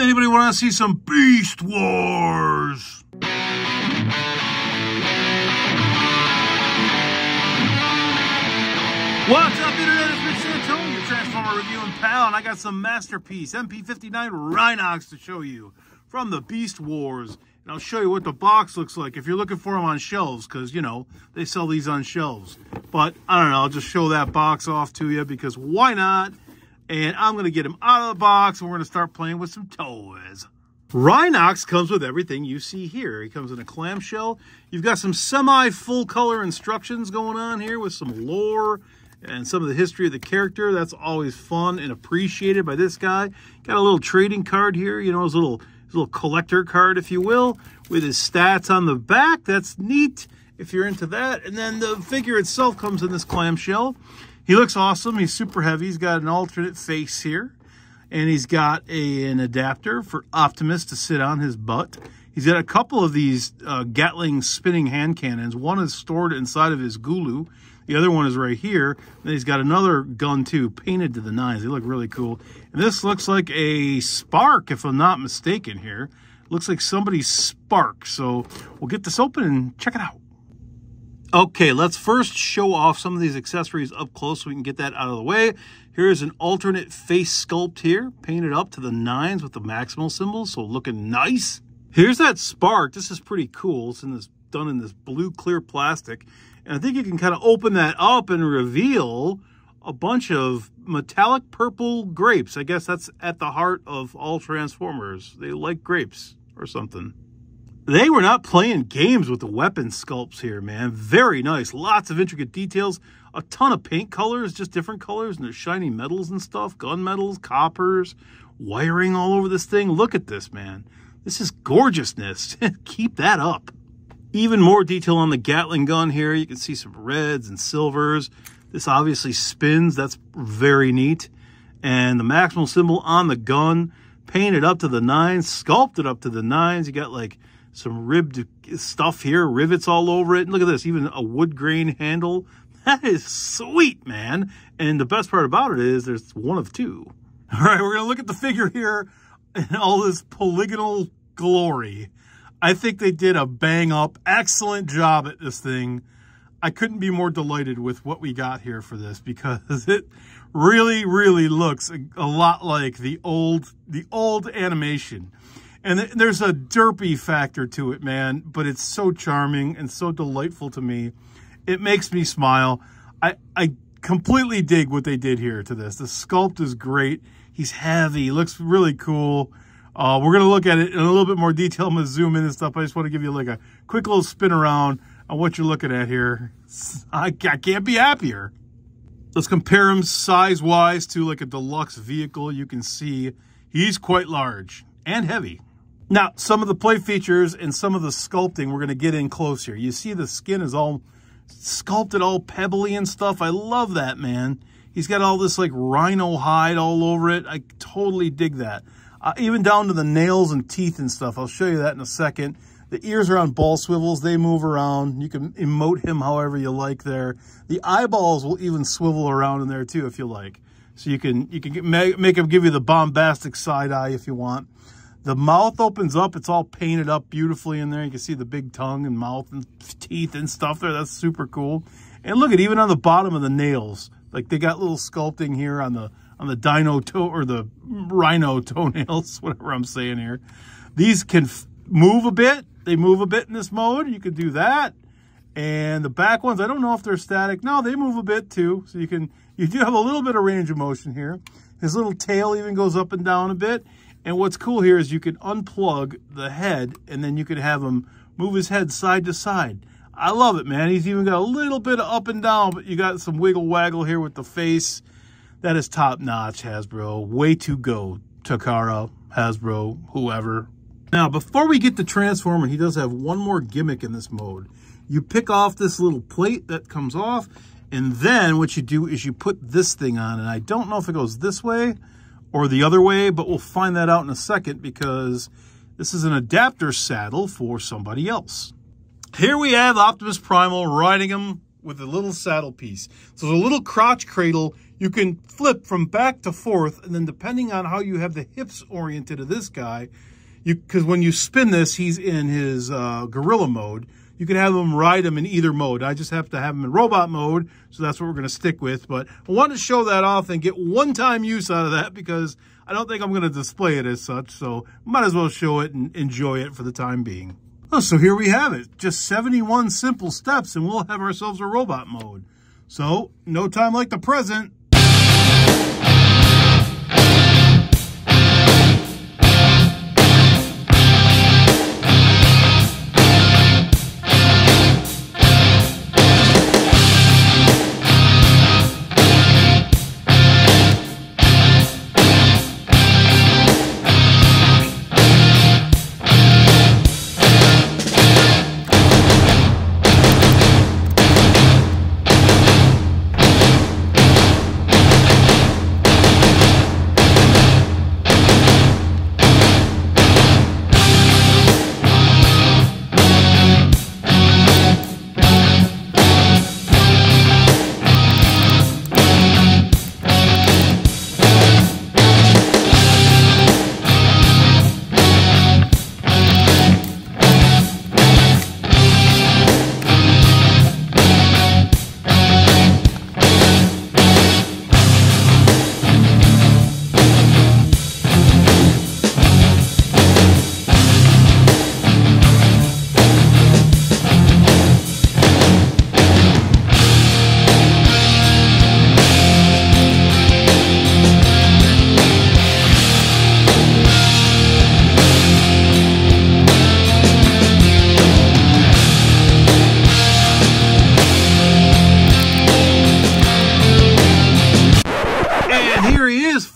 Anybody want to see some Beast Wars? What's up, Internet? It's Mitch Santona, your Transformer reviewing pal, and I got some Masterpiece MP59 Rhinox to show you from the Beast Wars. And I'll show you what the box looks like if you're looking for them on shelves, because, you know, they sell these on shelves. But, I don't know, I'll just show that box off to you, because why not? And I'm going to get him out of the box, and we're going to start playing with some toys. Rhinox comes with everything you see here. He comes in a clamshell. You've got some semi-full color instructions going on here with some lore and some of the history of the character. That's always fun and appreciated by this guy. Got a little trading card here, you know, his little, his little collector card, if you will, with his stats on the back. That's neat if you're into that. And then the figure itself comes in this clamshell. He looks awesome. He's super heavy. He's got an alternate face here. And he's got a, an adapter for Optimus to sit on his butt. He's got a couple of these uh, Gatling spinning hand cannons. One is stored inside of his Gulu. The other one is right here. Then he's got another gun too, painted to the nines. They look really cool. And this looks like a spark, if I'm not mistaken here. Looks like somebody's spark. So we'll get this open and check it out. Okay, let's first show off some of these accessories up close so we can get that out of the way. Here's an alternate face sculpt here, painted up to the nines with the maximal symbol, so looking nice. Here's that spark. This is pretty cool. It's in this done in this blue clear plastic. And I think you can kind of open that up and reveal a bunch of metallic purple grapes. I guess that's at the heart of all Transformers. They like grapes or something. They were not playing games with the weapon sculpts here, man. Very nice. Lots of intricate details. A ton of paint colors, just different colors, and there's shiny metals and stuff. Gun metals, coppers, wiring all over this thing. Look at this, man. This is gorgeousness. Keep that up. Even more detail on the Gatling gun here. You can see some reds and silvers. This obviously spins. That's very neat. And the maximal symbol on the gun, painted up to the nines, sculpted up to the nines. You got like some ribbed stuff here, rivets all over it. And look at this, even a wood grain handle. That is sweet, man. And the best part about it is there's one of two. All right, we're going to look at the figure here and all this polygonal glory. I think they did a bang up, excellent job at this thing. I couldn't be more delighted with what we got here for this because it really, really looks a, a lot like the old, the old animation. And th there's a derpy factor to it, man, but it's so charming and so delightful to me. It makes me smile. I, I completely dig what they did here to this. The sculpt is great. He's heavy, looks really cool. Uh, we're going to look at it in a little bit more detail. I'm going to zoom in and stuff. I just want to give you like a quick little spin around on what you're looking at here. I, I can't be happier. Let's compare him size-wise to like a deluxe vehicle. You can see he's quite large and heavy. Now, some of the play features and some of the sculpting we're going to get in close here. You see the skin is all sculpted all pebbly and stuff. I love that, man. He's got all this like rhino hide all over it. I totally dig that uh, even down to the nails and teeth and stuff. I'll show you that in a second. The ears are on ball swivels. They move around. You can emote him however you like there. The eyeballs will even swivel around in there too if you like. So you can you can make, make him give you the bombastic side eye if you want. The mouth opens up. It's all painted up beautifully in there. You can see the big tongue and mouth and teeth and stuff there. That's super cool. And look at even on the bottom of the nails. Like they got little sculpting here on the on the dino toe or the rhino toenails, whatever I'm saying here. These can move a bit. They move a bit in this mode. You can do that. And the back ones, I don't know if they're static. No, they move a bit too. So you can, you do have a little bit of range of motion here. His little tail even goes up and down a bit. And what's cool here is you can unplug the head and then you can have him move his head side to side. I love it, man. He's even got a little bit of up and down, but you got some wiggle waggle here with the face. That is top notch, Hasbro. Way to go, Takara, Hasbro, whoever. Now, before we get to Transformer, he does have one more gimmick in this mode. You pick off this little plate that comes off, and then what you do is you put this thing on. And I don't know if it goes this way or the other way, but we'll find that out in a second because this is an adapter saddle for somebody else. Here we have Optimus Primal riding him with a little saddle piece. So the little crotch cradle you can flip from back to forth, and then depending on how you have the hips oriented to this guy, you because when you spin this, he's in his uh, gorilla mode. You can have them ride them in either mode. I just have to have them in robot mode, so that's what we're going to stick with. But I want to show that off and get one-time use out of that because I don't think I'm going to display it as such. So might as well show it and enjoy it for the time being. Oh, so here we have it. Just 71 simple steps and we'll have ourselves a robot mode. So, no time like the present.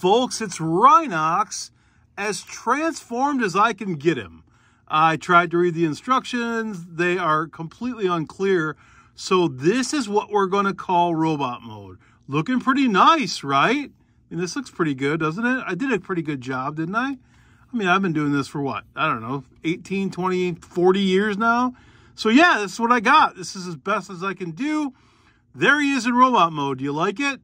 Folks, it's Rhinox as transformed as I can get him. I tried to read the instructions. They are completely unclear. So this is what we're going to call robot mode. Looking pretty nice, right? I mean, this looks pretty good, doesn't it? I did a pretty good job, didn't I? I mean, I've been doing this for what? I don't know, 18, 20, 40 years now. So yeah, this is what I got. This is as best as I can do. There he is in robot mode. Do you like it?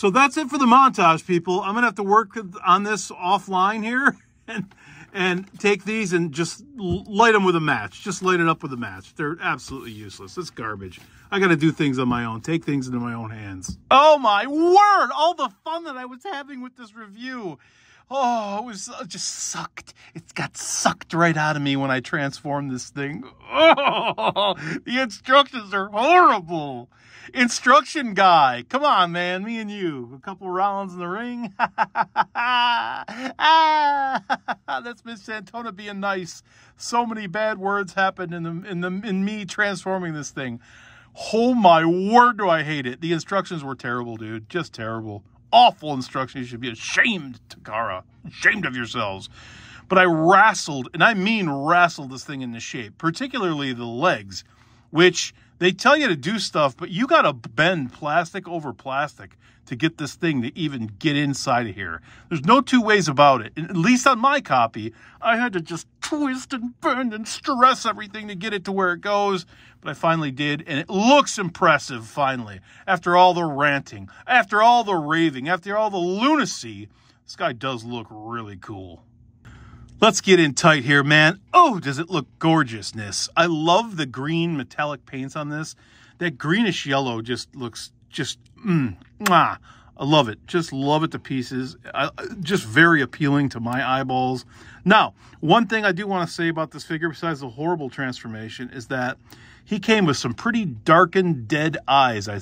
So that's it for the montage, people. I'm going to have to work on this offline here and, and take these and just light them with a match. Just light it up with a match. They're absolutely useless. It's garbage. I got to do things on my own. Take things into my own hands. Oh, my word. All the fun that I was having with this review. Oh, it was uh, just sucked. It got sucked right out of me when I transformed this thing. Oh, the instructions are horrible. Instruction guy. Come on, man. Me and you. A couple rounds in the ring. ah, That's Mitch Santona being nice. So many bad words happened in the in the in me transforming this thing. Oh my word, do I hate it. The instructions were terrible, dude. Just terrible. Awful instructions. You should be ashamed, Takara. Ashamed of yourselves. But I wrestled, and I mean wrestled this thing into shape, particularly the legs, which they tell you to do stuff, but you got to bend plastic over plastic to get this thing to even get inside of here. There's no two ways about it. At least on my copy, I had to just twist and bend and stress everything to get it to where it goes. But I finally did, and it looks impressive finally. After all the ranting, after all the raving, after all the lunacy, this guy does look really cool. Let's get in tight here, man. Oh, does it look gorgeousness. I love the green metallic paints on this. That greenish yellow just looks just, mm, mwah. I love it. Just love it to pieces. I, just very appealing to my eyeballs. Now, one thing I do want to say about this figure, besides the horrible transformation, is that he came with some pretty darkened, dead eyes. I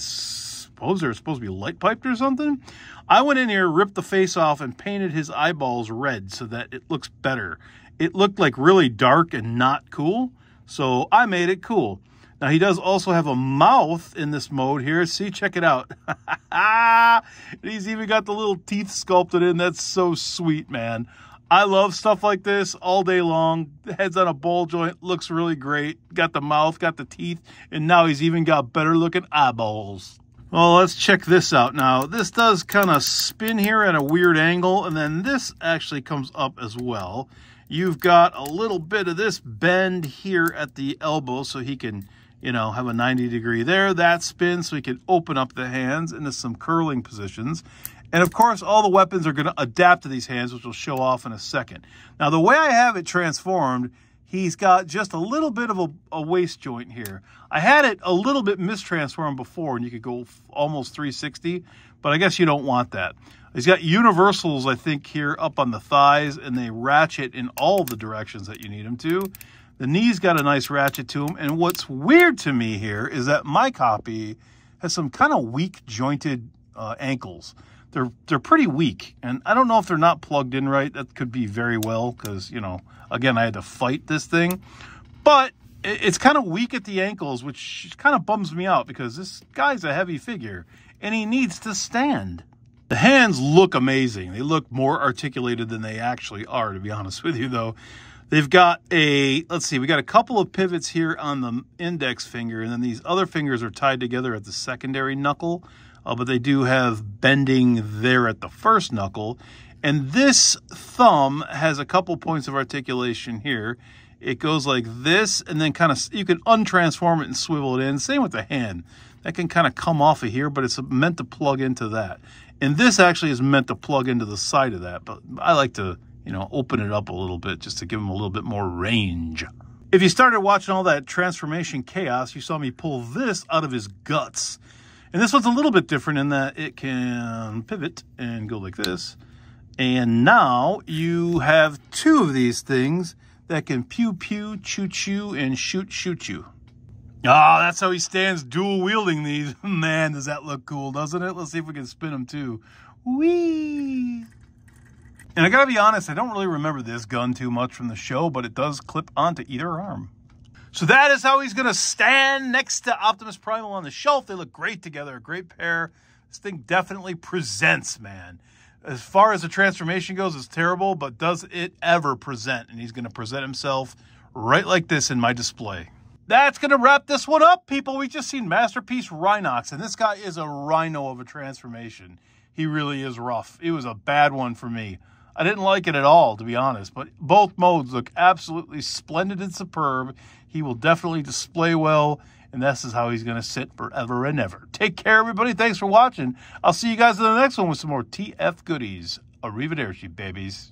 suppose they're supposed to be light piped or something. I went in here, ripped the face off, and painted his eyeballs red so that it looks better. It looked like really dark and not cool, so I made it cool. Now, he does also have a mouth in this mode here. See, check it out. He's even got the little teeth sculpted in. That's so sweet, man. I love stuff like this all day long. The head's on a ball joint, looks really great. Got the mouth, got the teeth, and now he's even got better looking eyeballs. Well, let's check this out now. This does kind of spin here at a weird angle, and then this actually comes up as well. You've got a little bit of this bend here at the elbow so he can you know, have a 90 degree there, that spin, so he can open up the hands into some curling positions. And of course, all the weapons are going to adapt to these hands, which we'll show off in a second. Now, the way I have it transformed, he's got just a little bit of a, a waist joint here. I had it a little bit mistransformed before, and you could go almost 360, but I guess you don't want that. He's got universals, I think, here up on the thighs, and they ratchet in all the directions that you need them to. The knee's got a nice ratchet to them, and what's weird to me here is that my copy has some kind of weak jointed uh, ankles they're they're pretty weak, and I don't know if they're not plugged in right. That could be very well because you know, again, I had to fight this thing, but it's kind of weak at the ankles, which kind of bums me out because this guy's a heavy figure and he needs to stand. The hands look amazing. They look more articulated than they actually are, to be honest with you, though. They've got a, let's see, we got a couple of pivots here on the index finger, and then these other fingers are tied together at the secondary knuckle uh, but they do have bending there at the first knuckle. And this thumb has a couple points of articulation here. It goes like this, and then kind of, you can untransform it and swivel it in. Same with the hand. That can kind of come off of here, but it's meant to plug into that. And this actually is meant to plug into the side of that, but I like to, you know, open it up a little bit just to give them a little bit more range. If you started watching all that transformation chaos, you saw me pull this out of his guts. And this one's a little bit different in that it can pivot and go like this. And now you have two of these things that can pew pew, choo choo, and shoot shoot you. Ah, oh, that's how he stands dual wielding these. Man, does that look cool, doesn't it? Let's see if we can spin them too. Whee! And I gotta be honest, I don't really remember this gun too much from the show, but it does clip onto either arm. So that is how he's going to stand next to Optimus Primal on the shelf. They look great together, a great pair. This thing definitely presents, man. As far as the transformation goes, it's terrible, but does it ever present? And he's going to present himself right like this in my display. That's going to wrap this one up, people. We just seen Masterpiece Rhinox, and this guy is a rhino of a transformation. He really is rough. It was a bad one for me. I didn't like it at all, to be honest, but both modes look absolutely splendid and superb. He will definitely display well, and this is how he's going to sit forever and ever. Take care, everybody. Thanks for watching. I'll see you guys in the next one with some more TF goodies. Arrivederci, babies.